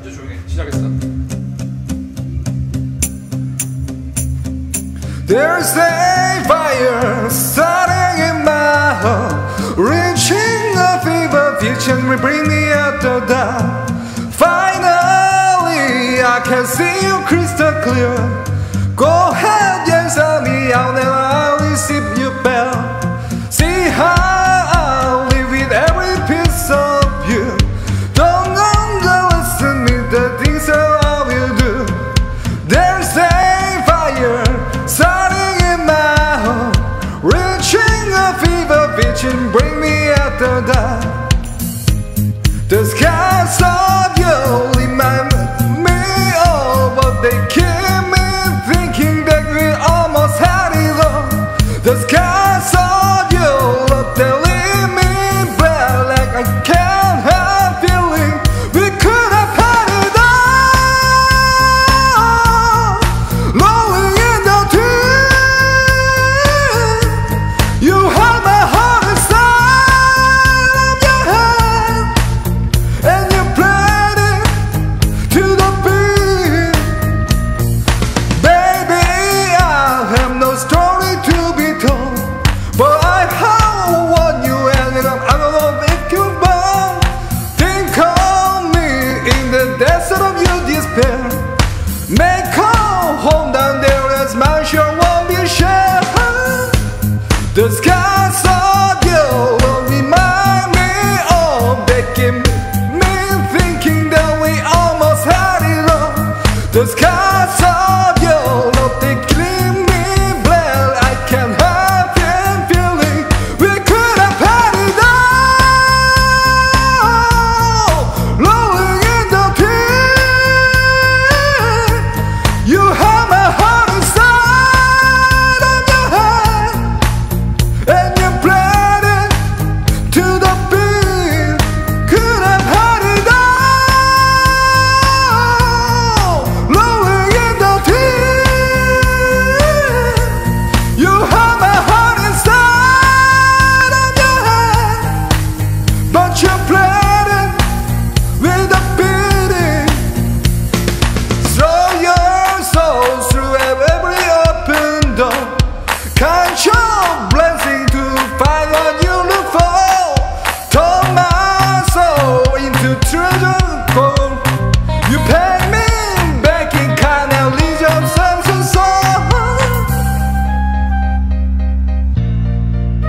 이제 조용히 There's a fire starting in my heart, reaching a fever pitch and we bring me out the dark. Finally, I can see you crystal clear. Go ahead, yes, I The sky. i'll te creo.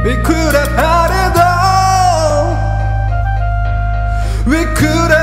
We could have had it all. We could have.